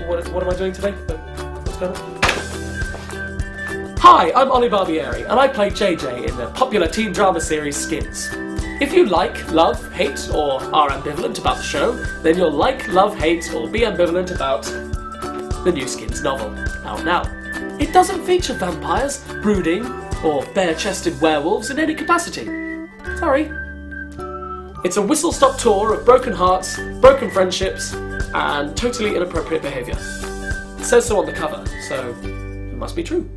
what, what, am I doing today? What's going on? Hi, I'm Ollie Barbieri, and I play JJ in the popular teen drama series Skins. If you like, love, hate, or are ambivalent about the show, then you'll like, love, hate, or be ambivalent about the new Skins novel, out now. It doesn't feature vampires, brooding, or bare chested werewolves in any capacity. Sorry. It's a whistle stop tour of broken hearts, broken friendships, and totally inappropriate behaviour. It says so on the cover, so it must be true.